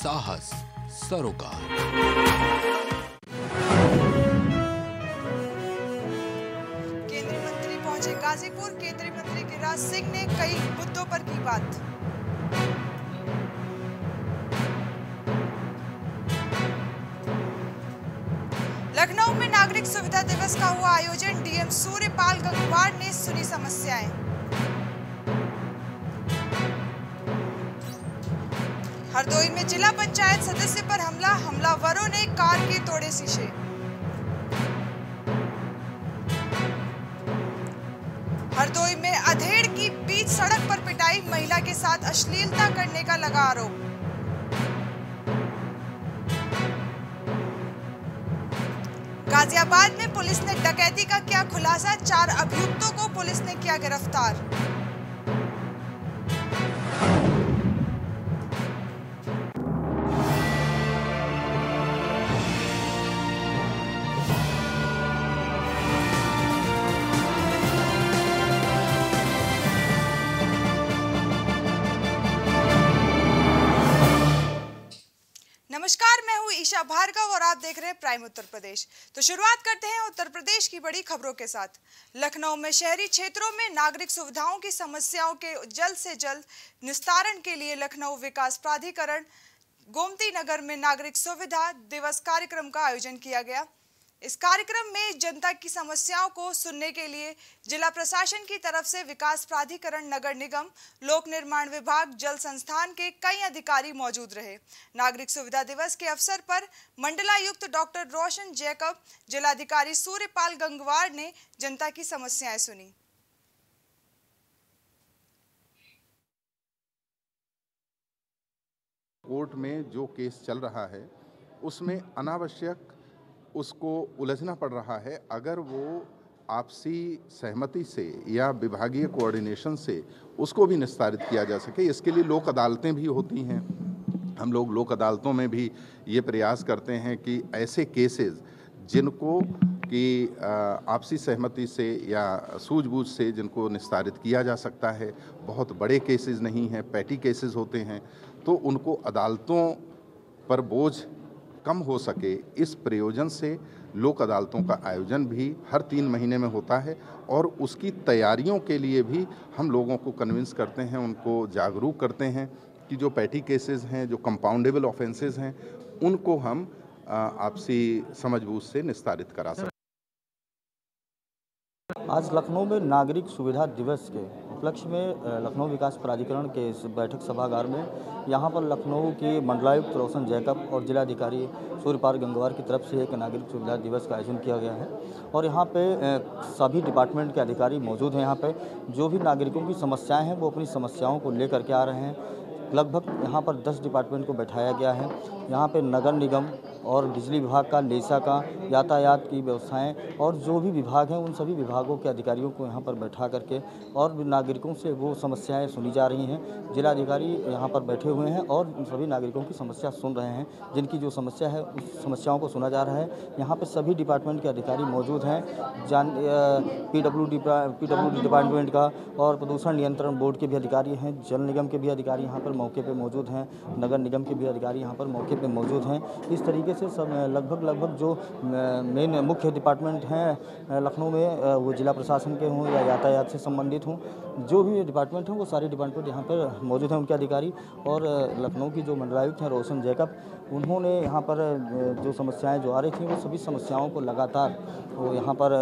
साहस, सरोकार। केंद्रीय मंत्री पहुँचे गाजीपुर। केंद्रीय मंत्री गिरिराज सिंह ने कई मुद्दों पर की बात। लखनऊ में नागरिक सुविधा दिवस का हुआ आयोजन। डीएम सूर्यपाल गंगवार ने सुनी समस्याएँ। हरदोई में जिला पंचायत सदस्य पर हमला, हमलावरों ने कार के तोड़े शीशे। हरदोई में अधेड़ की बीच सड़क पर पिटाई, महिला के साथ अश्लीलता करने का लगा आरोप। गाजियाबाद में पुलिस ने डकैती का किया खुलासा? चार अभियुक्तों को पुलिस ने किया गिरफ़्तार। आप देख रहे हैं प्राइम उत्तर प्रदेश। तो शुरुआत करते हैं उत्तर प्रदेश की बड़ी खबरों के साथ। लखनऊ में शहरी क्षेत्रों में नागरिक सुविधाओं की समस्याओं के जल्द से जल्द निस्तारण के लिए लखनऊ विकास प्राधिकरण गोमती नगर में नागरिक सुविधा दिवस कार्यक्रम का आयोजन किया गया। इस कार्यक्रम में जनता की समस्याओं को सुनने के लिए जिला प्रशासन की तरफ़ से विकास प्राधिकरण, नगर निगम, लोक निर्माण विभाग, जल संस्थान के कई अधिकारी मौजूद रहे। नागरिक सुविधा दिवस के अवसर पर मंडलायुक्त डॉक्टर रोशन जैकब, जिलाधिकारी सूर्यपाल गंगवार ने जनता की समस्याएँ सुनी। कोर्ट में जो केस चल रहा है, उसमें अनावश्यक उसको उलझना पड़ रहा है, अगर वो आपसी सहमति से या विभागीय कोऑर्डिनेशन से उसको भी निस्तारित किया जा सके, इसके लिए लोक अदालतें भी होती हैं। हम लोग लोक अदालतों में भी ये प्रयास करते हैं कि ऐसे केसेस जिनको कि आपसी सहमति से या सूझबूझ से जिनको निस्तारित किया जा सकता है, बहुत बड़े केसेस नहीं हैं पैटी केसेस होते हैं तो उनको अदालतों पर बोझ कम हो सके, इस प्रयोजन से लोक अदालतों का आयोजन भी हर तीन महीने में होता है और उसकी तैयारियों के लिए भी हम लोगों को कन्विंस करते हैं, उनको जागरूक करते हैं कि जो पैटी केसेस हैं, जो कंपाउंडेबल ऑफेंसेस हैं, उनको हम आपसी समझबूझ से निस्तारित करा सकते आज लखनऊ में नागरिक सुविधा दिवस के उपलक्ष्य में लखनऊ विकास प्राधिकरण के इस बैठक सभागार में यहाँ पर लखनऊ के मंडलायुक्त रोशन जैकब और जिलाधिकारी सूर्यपाल गंगवार की तरफ़ से एक नागरिक सुविधा दिवस का आयोजन किया गया है। और यहाँ पे सभी डिपार्टमेंट के अधिकारी मौजूद हैं यहाँ पे। जो भी नागरिकों की समस्याएँ हैं, वो अपनी समस्याओं को लेकर के आ रहे हैं। लगभग यहाँ पर 10 डिपार्टमेंट को बैठाया गया है। यहाँ पे नगर निगम और बिजली विभाग का, लेसा का, यातायात की व्यवस्थाएँ और जो भी विभाग हैं, उन सभी विभागों के अधिकारियों को यहाँ पर बैठा करके और नागरिकों से वो समस्याएँ सुनी जा रही हैं। जिलाधिकारी यहाँ पर बैठे हुए हैं और उन सभी नागरिकों की समस्या सुन रहे हैं। जिनकी जो समस्या है, उस समस्याओं को सुना जा रहा है। यहाँ पर सभी डिपार्टमेंट के अधिकारी मौजूद हैं। जान पी डब्ल्यू डिपार्टमेंट का और प्रदूषण नियंत्रण बोर्ड के भी अधिकारी हैं। जल निगम के भी अधिकारी यहाँ पर मौके पर मौजूद हैं। नगर निगम के भी अधिकारी यहाँ पर मौके पर मौजूद हैं। इस तरीके तरीके से सब लगभग लगभग जो मेन मुख्य डिपार्टमेंट हैं लखनऊ में वो जिला प्रशासन के हों या यातायात से संबंधित हों, जो भी डिपार्टमेंट हैं, वो सारे डिपार्टमेंट यहाँ पर मौजूद हैं उनके अधिकारी। और लखनऊ की जो मंडलायुक्त हैं, रोशन जैकब, उन्होंने यहाँ पर जो समस्याएँ जो आ रही थी, वो सभी समस्याओं को लगातार, वो यहाँ पर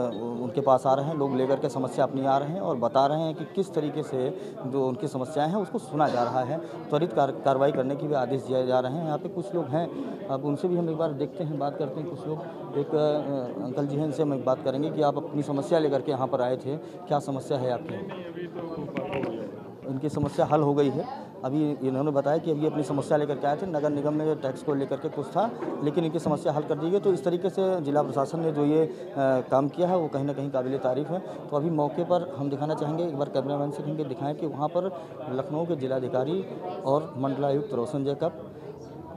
उनके पास आ रहे हैं। लोग लेकर के समस्या अपनी आ रहे हैं और बता रहे हैं कि किस तरीके से जो उनकी समस्याएँ हैं, उसको सुना जा रहा है। त्वरित कार्रवाई करने की भी आदेश दिए जा रहे हैं। यहाँ पे कुछ लोग हैं अब उनसे भी हम एक बार देखते हैं, बात करते हैं कुछ लोग। एक अंकल जी हैं, इनसे हम एक बात करेंगे कि आप अपनी समस्या लेकर के यहाँ पर आए थे। क्या समस्या है आपकी? इनकी समस्या हल हो गई है। अभी इन्होंने बताया कि अभी अपनी समस्या लेकर के आए थे। नगर निगम में टैक्स को लेकर के कुछ था लेकिन इनकी समस्या हल कर दी गई। तो इस तरीके से जिला प्रशासन ने जो ये आ, काम किया है वो कहीं ना कहीं काबिल तारीफ़ है। तो अभी मौके पर हम दिखाना चाहेंगे एक बार कैमरामैन से कहेंगे दिखाएँ कि वहाँ पर लखनऊ के जिलाधिकारी और मंडलायुक्त रोशन जैकब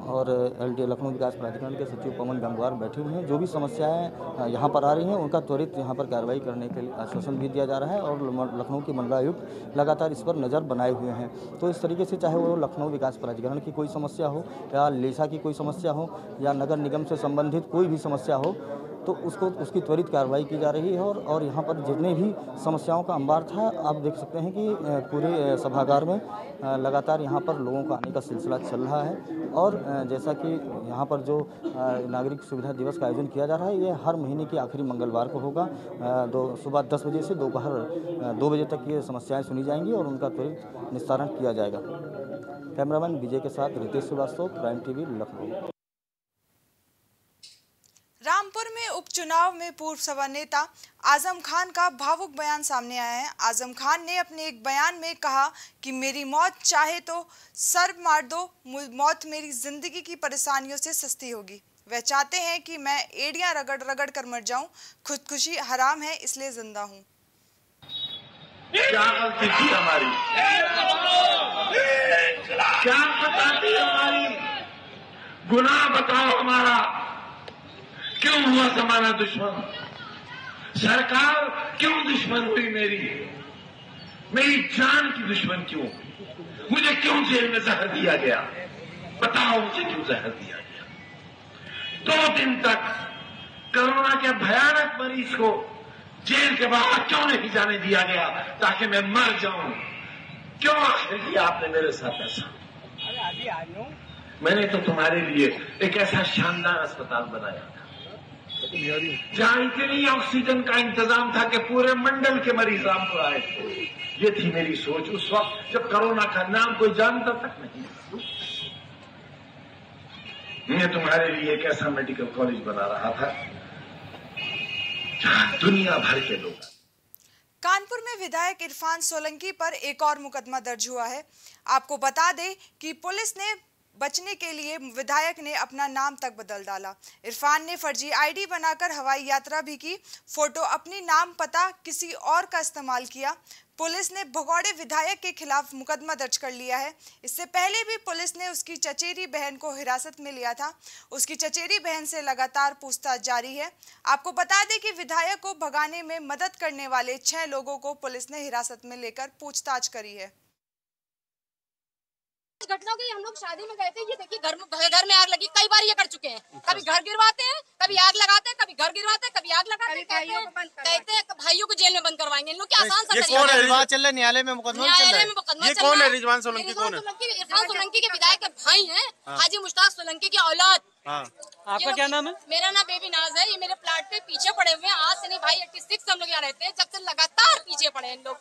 और एलडी लखनऊ विकास प्राधिकरण के सचिव पवन गंगवार बैठे हुए हैं। जो भी समस्याएँ यहाँ पर आ रही हैं, उनका त्वरित यहाँ पर कार्रवाई करने के लिए आश्वासन भी दिया जा रहा है और लखनऊ के मंडलायुक्त लगातार इस पर नज़र बनाए हुए हैं। तो इस तरीके से चाहे वो लखनऊ विकास प्राधिकरण की कोई समस्या हो या लेसा की कोई समस्या हो या नगर निगम से संबंधित कोई भी समस्या हो तो उसको, उसकी त्वरित कार्रवाई की जा रही है और और यहाँ पर जितने भी समस्याओं का अंबार था, आप देख सकते हैं कि पूरे सभागार में लगातार यहाँ पर लोगों का आने का सिलसिला चल रहा है और जैसा कि यहाँ पर जो नागरिक सुविधा दिवस का आयोजन किया जा रहा है, ये हर महीने की आखिरी मंगलवार को होगा। दो, सुबह दस बजे से दोपहर दो बजे तक ये समस्याएँ सुनी जाएँगी और उनका त्वरित निस्तारण किया जाएगा। कैमरामैन विजय के साथ रितेश श्रीवास्तव प्राइम टीवी, लखनऊ रामपुर में उपचुनाव में पूर्व सभा नेता आज़म खान का भावुक बयान सामने आया है। आज़म खान ने अपने एक बयान में कहा कि मेरी मौत चाहे तो सर मार दो मौत मेरी ज़िंदगी की परेशानियों से सस्ती होगी। वह चाहते हैं कि मैं एड़ियाँ रगड़ रगड़ कर मर जाऊँ, खुदकुशी हराम है, इसलिए ज़िंदा हूँ। क्या गलती थी हमारी? क्या बताती हमारी? गुनाह बताओ हमारा। क्यों हुआ समाना दुश्मन? सरकार क्यों दुश्मन हुई मेरी? मेरी जान की दुश्मन क्यों? मुझे क्यों जेल में जहर दिया गया? बताओ मुझे क्यों जहर दिया गया? दो दिन तक कोरोना के भयानक मरीज़ को जेल के बाहर क्यों नहीं जाने दिया गया ताकि मैं मर जाऊँ? क्यों आखिर किया आपने मेरे साथ ऐसा? मैंने तो तुम्हारे लिए एक ऐसा शानदार अस्पताल बनाया। था जहाँ इतनी ऑक्सीजन का इंतज़ाम था कि पूरे मंडल के मरीज़ रामपुर आए थे। ये थी मेरी सोच उस वक्त जब कोरोना का नाम कोई जानता तक नहीं मैं तुम्हारे लिए एक ऐसा मेडिकल कॉलेज बना रहा था जहाँ दुनिया भर के लोग कानपुर में विधायक इरफान सोलंकी पर एक और मुकदमा दर्ज हुआ है। आपको बता दें कि पुलिस ने बचने के लिए विधायक ने अपना नाम तक बदल डाला। इरफान ने फर्जी आईडी बनाकर हवाई यात्रा भी की। फ़ोटो अपनी नाम पता किसी और का इस्तेमाल किया। पुलिस ने भगौड़े विधायक के खिलाफ मुकदमा दर्ज कर लिया है। इससे पहले भी पुलिस ने उसकी चचेरी बहन को हिरासत में लिया था। उसकी चचेरी बहन से लगातार पूछताछ जारी है। आपको बता दें कि विधायक को भगाने में मदद करने वाले छह लोगों को पुलिस ने हिरासत में लेकर पूछताछ करी है। घटना की हम लोग शादी में गए थे। ये देखिए घर में घर में आग लगी। कई बार ये कर चुके हैं। कभी घर गिरवाते हैं कभी आग लगाते हैं कभी घर गिरवाते हैं कभी आग लगाते हैं कहते हैं भाइयों को जेल में बंद करवाएँगे। इन लोग की आसान सा कौन है। चल रहा न्यायालय में मुकदमा न्यायालय में मुकदमा ये कौन है रिजवान सोलंकी? कौन है? इरफान सोलंकी के विधायक के भाई हैं हाँ। हाजी मुश्ताक सोलंकी की औलाद। हाँ। आपका क्या नाम है? मेरा नाम बेबी नाज है। ये मेरे प्लाट पे पीछे पड़े हुए हैं। आज से नहीं भाई एट्टी सिक्स हम लोग यहाँ रहते हैं। जब से लगातार पीछे पड़े हैं लोग।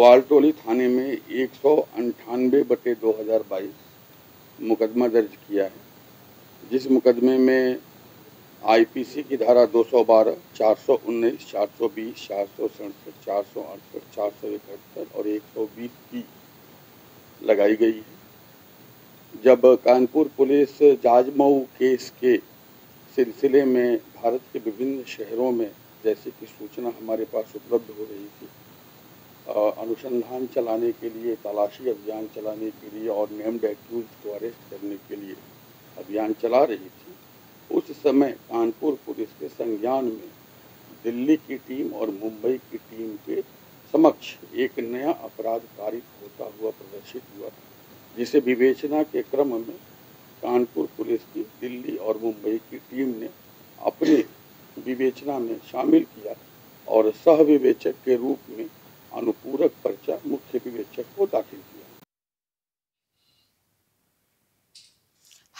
ग्वालटोली थाने में एक सौ अंठानवे बटे दो हज़ार बाईस मुकदमा दर्ज किया है जिस मुकदमे में आईपीसी की धारा 212, 419, 420, चार सौ इकहत्तर और 120 की लगाई गई है। जब कानपुर पुलिस जाजमऊ केस के सिलसिले में भारत के विभिन्न शहरों में जैसे कि सूचना हमारे पास उपलब्ध हो रही थी अनुसंधान चलाने के लिए, तलाशी अभियान चलाने के लिए और नेम्ड एक्यूज को अरेस्ट करने के लिए अभियान चला रही थी। उस समय कानपुर पुलिस के संज्ञान में दिल्ली की टीम और मुंबई की टीम के समक्ष एक नया अपराध कारित होता हुआ प्रदर्शित हुआ जिसे विवेचना के क्रम में कानपुर पुलिस की दिल्ली और मुंबई की टीम ने अपने विवेचना में शामिल किया और सह विवेचक के रूप में अनुपूरक पर्चा मुख्य विवेचक को दाखिल किया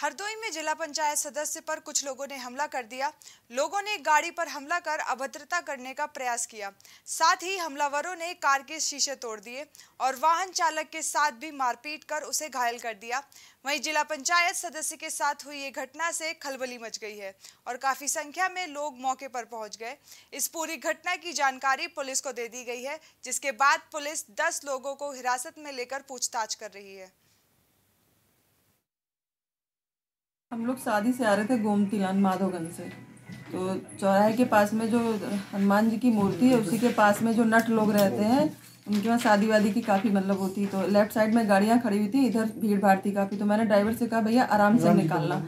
हरदोई में जिला पंचायत सदस्य पर कुछ लोगों ने हमला कर दिया। लोगों ने गाड़ी पर हमला कर अभद्रता करने का प्रयास किया। साथ ही हमलावरों ने कार के शीशे तोड़ दिए और वाहन चालक के साथ भी मारपीट कर उसे घायल कर दिया। वहीं जिला पंचायत सदस्य के साथ हुई ये घटना से खलबली मच गई है और काफ़ी संख्या में लोग मौके पर पहुँच गए। इस पूरी घटना की जानकारी पुलिस को दे दी गई है, जिसके बाद पुलिस दस लोगों को हिरासत में लेकर पूछताछ कर रही है। हम लोग शादी से आ रहे थे गोमती लान माधोगंज से। तो चौराहे के पास में जो हनुमान जी की मूर्ति है उसी के पास में जो नट लोग रहते हैं उनके वहाँ शादी वादी की काफ़ी मतलब होती। तो लेफ़्ट साइड में गाड़ियाँ खड़ी हुई थी इधर भीड़ भाड़ थी काफ़ी। तो मैंने ड्राइवर से कहा भैया आराम से निकालना।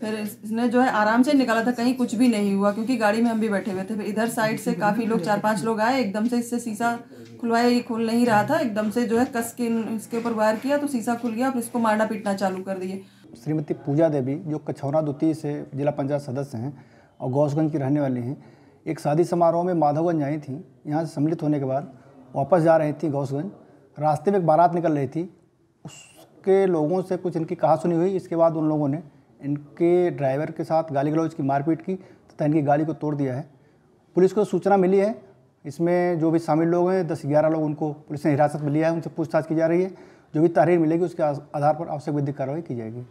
फिर इसने जो है आराम से निकाला था कहीं कुछ भी नहीं हुआ क्योंकि गाड़ी में हम भी बैठे हुए थे। फिर इधर साइड से काफ़ी लोग चार पाँच लोग आए एकदम से इससे शीशा खुलवाया ये खुल नहीं रहा था। एकदम से जो है कस के इसके ऊपर वायर किया तो शीशा खुल गया और इसको मारना पीटना चालू कर दिए। श्रीमती पूजा देवी, जो कछौरा द्वितीय से जिला पंचायत सदस्य हैं और गौसगंज की रहने वाली हैं, एक शादी समारोह में माधवगंज आई थी। यहाँ से सम्मिलित होने के बाद वापस जा रही थी गौसगंज। रास्ते में एक बारात निकल रही थी। उसके लोगों से कुछ इनकी कहा सुनी हुई। इसके बाद उन लोगों ने इनके ड्राइवर के साथ गाली गलौज की, मारपीट की, तथा इनकी गाड़ी को तोड़ दिया है। पुलिस को सूचना मिली है। इसमें जो भी शामिल लोग हैं, दस ग्यारह लोग उनको पुलिस ने हिरासत में लिया है। उनसे पूछताछ की जा रही है। जो भी तहरीर मिलेगी, उसके आधार पर आवश्यक विधिक कार्रवाई की जाएगी।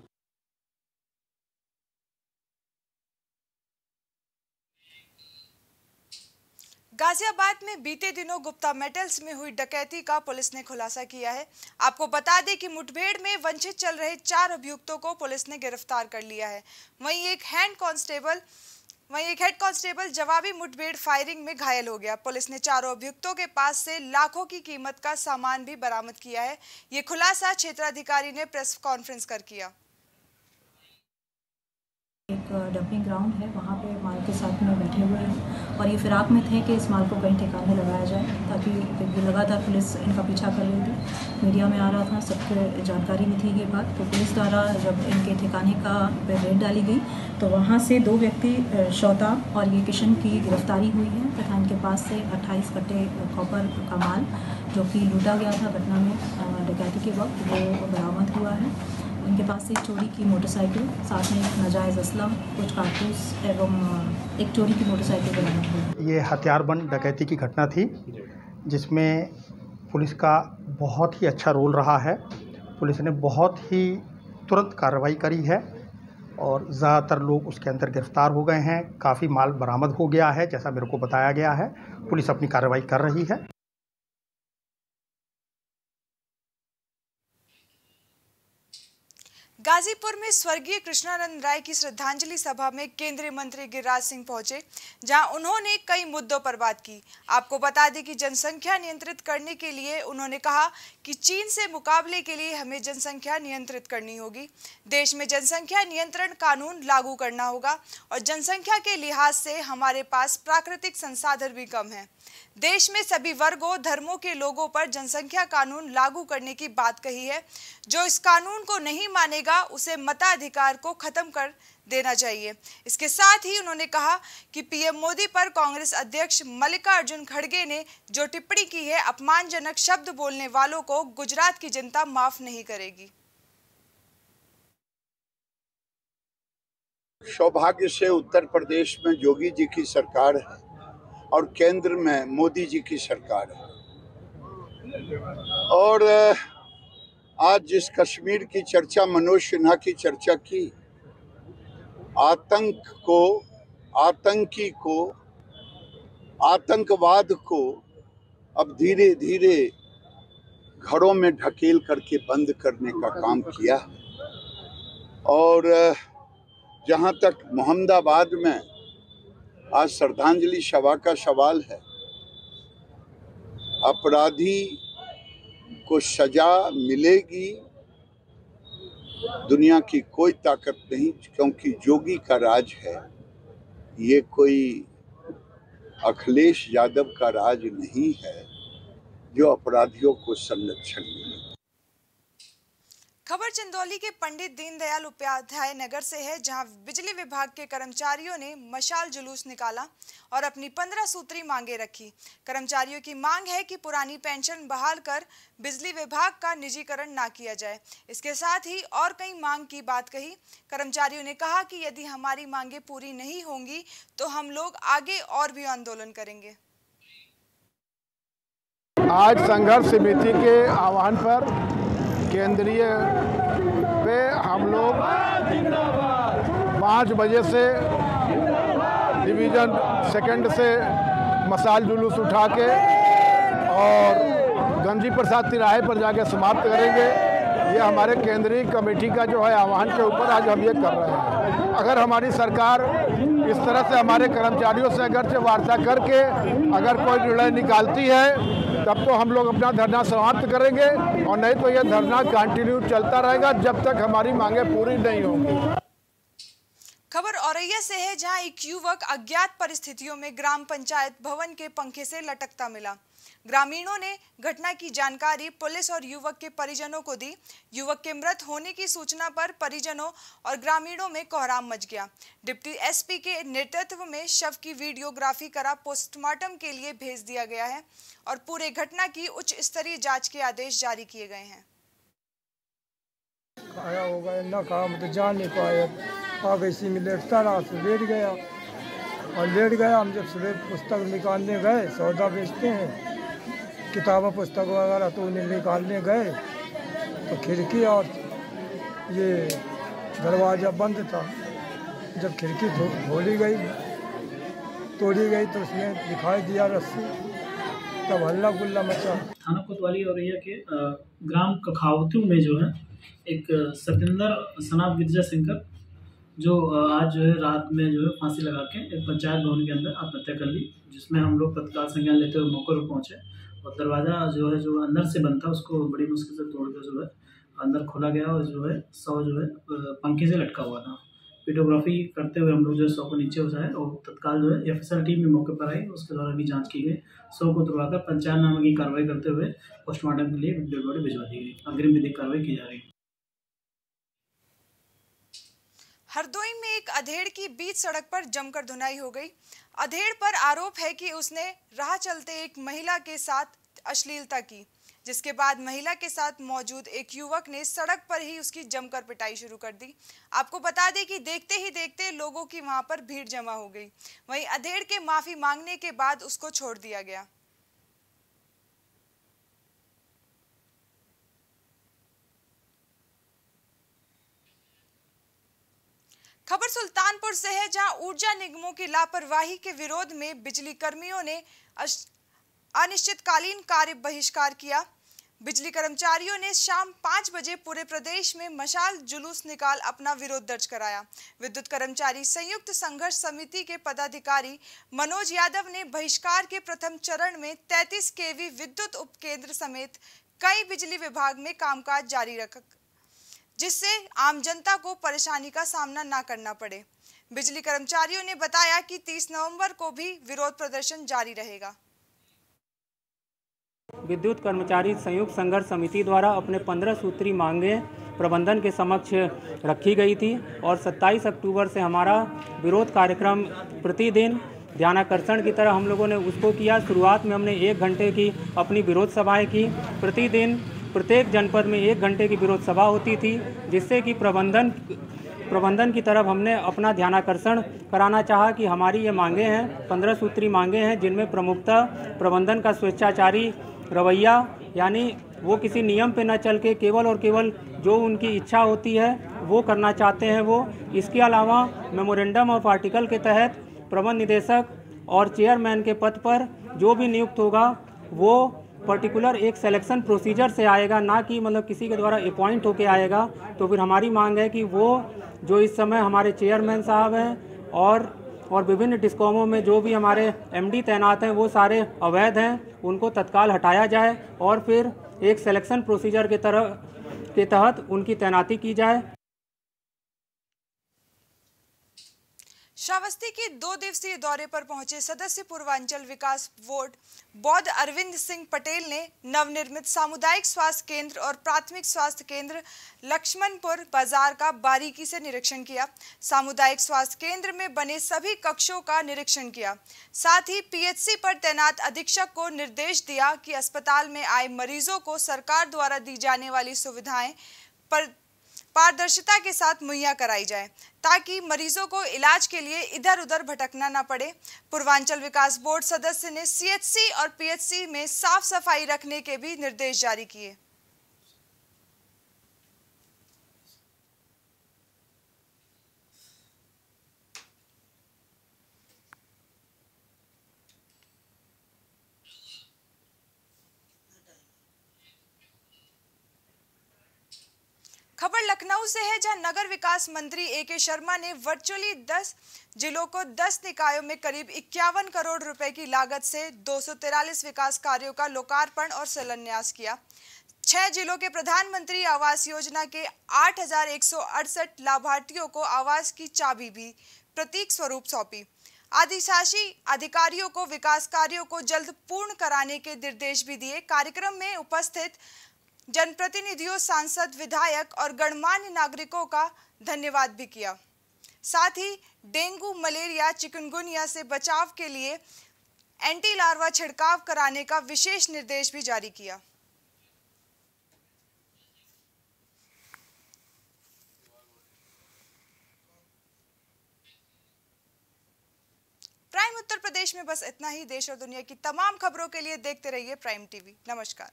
गाजियाबाद में बीते दिनों गुप्ता मेटल्स में हुई डकैती का पुलिस ने खुलासा किया है। आपको बता दें कि मुठभेड़ में वंचित चल रहे चार अभियुक्तों को पुलिस ने गिरफ़्तार कर लिया है। वहीं एक हैंड कांस्टेबल, वहीं एक हेड कांस्टेबल जवाबी मुठभेड़ फायरिंग में घायल हो गया। पुलिस ने चारों अभियुक्तों के पास से लाखों की कीमत का सामान भी बरामद किया है। ये खुलासा क्षेत्राधिकारी ने प्रेस कॉन्फ्रेंस कर किया। एक डंपिंग ग्राउंड है, वहाँ पे माल के साथ हैं। और ये फिराक में थे कि इस माल को कहीं ठिकाने लगाया जाए, ताकि लगातार पुलिस इनका पीछा कर रही थी। मीडिया में आ रहा था, सबको जानकारी भी थी ये बात। तो पुलिस द्वारा जब इनके ठिकाने का रेड डाली गई तो वहाँ से दो व्यक्ति शौता और ये किशन की गिरफ्तारी हुई है, तथा इनके पास से अट्ठाईस कट्टे कॉपर का माल, जो कि लूटा गया था घटना में डकैती के वक्त, वो बरामद हुआ है। उनके पास से चोरी की मोटरसाइकिल, साथ में एक नाजायज़ असलम, कुछ कारतूस एवं एक चोरी की मोटरसाइकिल बरामद हुई। ये हथियारबंद डकैती की घटना थी, जिसमें पुलिस का बहुत ही अच्छा रोल रहा है। पुलिस ने बहुत ही तुरंत कार्रवाई करी है और ज़्यादातर लोग उसके अंदर गिरफ़्तार हो गए हैं। काफ़ी माल बरामद हो गया है, जैसा मेरे को बताया गया है। पुलिस अपनी कार्रवाई कर रही है। गाजीपुर में स्वर्गीय कृष्णानंद राय की श्रद्धांजलि सभा में केंद्रीय मंत्री गिरिराज सिंह पहुँचे, जहाँ उन्होंने कई मुद्दों पर बात की। आपको बता दें कि जनसंख्या नियंत्रित करने के लिए उन्होंने कहा कि चीन से मुकाबले के लिए हमें जनसंख्या नियंत्रित करनी होगी। देश में जनसंख्या नियंत्रण कानून लागू करना होगा और जनसंख्या के लिहाज से हमारे पास प्राकृतिक संसाधन भी कम है। देश में सभी वर्गों, धर्मों के लोगों पर जनसंख्या कानून लागू करने की बात कही है। जो इस कानून को नहीं मानेगा, उसे मताधिकार को खत्म कर देना चाहिए। इसके साथ ही उन्होंने कहा कि पीएम मोदी पर कांग्रेस अध्यक्ष मल्लिकार्जुन खड़गे ने जो टिप्पणी की है, अपमानजनक शब्द बोलने वालों को गुजरात की जनता माफ़ नहीं करेगी। सौभाग्य से उत्तर प्रदेश में योगी जी की सरकार है। और केंद्र में मोदी जी की सरकार है। और आज जिस कश्मीर की चर्चा, मनोज सिन्हा की चर्चा की, आतंक को, आतंकी को, आतंकवाद को अब धीरे धीरे घरों में ढकेल करके बंद करने का काम किया और जहाँ तक मोहम्मदाबाद में आज श्रद्धांजलि सभा का सवाल है। अपराधी को सजा मिलेगी? दुनिया की कोई ताकत नहीं, क्योंकि जोगी का राज है। ये कोई अखिलेश यादव का राज नहीं है, जो अपराधियों को संरक्षण मिले। खबर चंदौली के पंडित दीनदयाल उपाध्याय नगर से है, जहाँ बिजली विभाग के कर्मचारियों ने मशाल जुलूस निकाला और अपनी पंद्रह सूत्री मांगे रखी। कर्मचारियों की मांग है कि पुरानी पेंशन बहाल कर बिजली विभाग का निजीकरण ना किया जाए। इसके साथ ही और कई मांग की बात कही। कर्मचारियों ने कहा कि यदि हमारी मांगे पूरी नहीं होंगी तो हम लोग आगे और भी आंदोलन करेंगे। आज संघर्ष समिति के आह्वान पर केंद्रीय पे हम लोग पाँच बजे से डिवीज़न सेकंड से मसाल जुलूस उठा के और गंजी प्रसाद तिराहे पर जाके समाप्त करेंगे। ये हमारे केंद्रीय कमेटी का जो है आह्वान के ऊपर आज हम ये कर रहे हैं। अगर हमारी सरकार इस तरह से हमारे कर्मचारियों से अगर से वार्ता करके अगर कोई निर्णय निकालती है तब तो हम लोग अपना धरना समाप्त करेंगे और नहीं तो यह धरना कंटिन्यू चलता रहेगा जब तक हमारी मांगे पूरी नहीं होंगी। खबर औरैया से है जहाँ एक युवक अज्ञात परिस्थितियों में ग्राम पंचायत भवन के पंखे से लटकता मिला। ग्रामीणों ने घटना की जानकारी पुलिस और युवक के परिजनों को दी। युवक के मृत होने की सूचना पर परिजनों और ग्रामीणों में कोहराम मच गया। डिप्टी एसपी के नेतृत्व में शव की वीडियोग्राफी करा पोस्टमार्टम के लिए भेज दिया गया है और पूरे घटना की उच्च स्तरीय जाँच के आदेश जारी किए गए हैं। होगा तो जान नहीं पाया। आगे इसी में लेटता रहा लेट गया। और लेट गया, हम जब सुबह पुस्तक निकालने गए, सौदा बेचते हैं। किताबें, पुस्तक वगैरह तो उन्हें निकालने गए। तो खिड़की और ये दरवाज़ा बंद था। जब खिड़की खोली गई, तोड़ी गई तो उसने दिखाई दिया रस्सी। तब हल्ला गुल्ला मचा। थाना कोतवाली और के ग्राम कखावतू में जो है, एक सत्येंद्र सनाब गिरजा शंकर, जो आज जो है रात में जो है फांसी लगा के एक पंचायत भवन के अंदर आत्महत्या कर ली, जिसमें हम लोग तत्काल संज्ञान लेते हुए मौके पर पहुँचे। और दरवाज़ा जो है, जो अंदर से बंद था, उसको बड़ी मुश्किल से तोड़ के जो है, अंदर खोला गया और जो है, सौ जो है पंखे से लटका हुआ था। वीडियोग्राफी करते हुए हम लोग जो है, सौ को नीचे उठाए और तत्काल जो है एफ़ एस टीम भी मौके पर आई, उसके द्वारा भी जाँच की गई। सौ को उतरवाकर पंचायत नामे की कार्रवाई करते हुए पोस्टमार्टम के लिए डेड बॉडी भिजवा दी गई। अग्रिम विधिक कार्रवाई की जा रही है। हरदोई में एक अधेड़ की बीच सड़क पर जमकर धुनाई हो गई। अधेड़ पर आरोप है कि उसने राह चलते एक महिला के साथ अश्लीलता की, जिसके बाद महिला के साथ मौजूद एक युवक ने सड़क पर ही उसकी जमकर पिटाई शुरू कर दी। आपको बता दें कि देखते ही देखते लोगों की वहाँ पर भीड़ जमा हो गई। वहीं अधेड़ के माफ़ी मांगने के बाद उसको छोड़ दिया गया। खबर सुल्तानपुर से है, जहाँ ऊर्जा निगमों की लापरवाही के विरोध में बिजली कर्मियों ने अनिश्चितकालीन कार्य बहिष्कार किया। बिजली कर्मचारियों ने शाम पाँच बजे पूरे प्रदेश में मशाल जुलूस निकाल अपना विरोध दर्ज कराया। विद्युत कर्मचारी संयुक्त संघर्ष समिति के पदाधिकारी मनोज यादव ने बहिष्कार के प्रथम चरण में 33 केवी विद्युत उपकेंद्र समेत कई बिजली विभाग में कामकाज जारी रखा जिससे आम जनता को परेशानी का सामना न करना पड़े। बिजली कर्मचारियों ने बताया कि 30 नवंबर को भी विरोध प्रदर्शन जारी रहेगा। विद्युत कर्मचारी संयुक्त संघर्ष समिति द्वारा अपने पंद्रह सूत्री मांगे प्रबंधन के समक्ष रखी गई थी और 27 अक्टूबर से हमारा विरोध कार्यक्रम प्रतिदिन ध्यानाकर्षण की तरह हम लोगों ने उसको किया। शुरुआत में हमने एक घंटे की अपनी विरोध सभाएँ की। प्रतिदिन प्रत्येक जनपद में एक घंटे की विरोध सभा होती थी, जिससे कि प्रबंधन प्रबंधन की तरफ़ हमने अपना ध्यानाकर्षण कराना चाहा कि हमारी ये मांगे हैं, पंद्रह सूत्री मांगे हैं, जिनमें प्रमुखता प्रबंधन का स्वेच्छाचारी रवैया, यानी वो किसी नियम पे न चल के केवल और केवल जो उनकी इच्छा होती है, वो करना चाहते हैं वो। इसके अलावा मेमोरेंडम ऑफ़ आर्टिकल के तहत प्रबंध निदेशक और चेयरमैन के पद पर जो भी नियुक्त होगा, वो पर्टिकुलर एक सिलेक्शन प्रोसीजर से आएगा, ना कि मतलब किसी के द्वारा अपॉइंट होके आएगा। तो फिर हमारी मांग है कि वो जो इस समय हमारे चेयरमैन साहब हैं और और विभिन्न डिस्कॉमों में जो भी हमारे एमडी तैनात हैं, वो सारे अवैध हैं, उनको तत्काल हटाया जाए और फिर एक सिलेक्शन प्रोसीजर के तरह, के तहत उनकी तैनाती की जाए। श्रावस्ती के दो दिवसीय दौरे पर पहुँचे सदस्य पूर्वांचल विकास बोर्ड बौद्ध अरविंद सिंह पटेल ने नवनिर्मित सामुदायिक स्वास्थ्य केंद्र और प्राथमिक स्वास्थ्य केंद्र लक्ष्मणपुर बाज़ार का बारीकी से निरीक्षण किया। सामुदायिक स्वास्थ्य केंद्र में बने सभी कक्षों का निरीक्षण किया। साथ ही पीएचसी पर तैनात अधीक्षक को निर्देश दिया कि अस्पताल में आए मरीजों को सरकार द्वारा दी जाने वाली सुविधाएँ पर पारदर्शिता के साथ मुहैया कराई जाए, ताकि मरीजों को इलाज के लिए इधर उधर भटकना न पड़े। पूर्वांचल विकास बोर्ड सदस्य ने सीएचसी और पीएचसी में साफ़ सफ़ाई रखने के भी निर्देश जारी किए। खबर लखनऊ से है, जहाँ नगर विकास मंत्री ए के शर्मा ने वर्चुअली 10 जिलों को 10 निकायों में करीब इक्यावन करोड़ रुपए की लागत से दो विकास कार्यों का लोकार्पण और शिलान्यास किया। छह जिलों के प्रधानमंत्री आवास योजना के आठ हज़ार एक सौ अड़सठ लाभार्थियों को आवास की चाबी भी प्रतीक स्वरूप सौंपी। आदिशासी अधिकारियों को विकास कार्यों को जल्द पूर्ण कराने के निर्देश भी दिए। कार्यक्रम में उपस्थित जनप्रतिनिधियों, सांसद, विधायक और गणमान्य नागरिकों का धन्यवाद भी किया। साथ ही डेंगू, मलेरिया, चिकनगुनिया से बचाव के लिए एंटी लार्वा छिड़काव कराने का विशेष निर्देश भी जारी किया। प्राइम उत्तर प्रदेश में बस इतना ही। देश और दुनिया की तमाम खबरों के लिए देखते रहिए प्राइम टीवी। नमस्कार।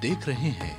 देख रहे हैं।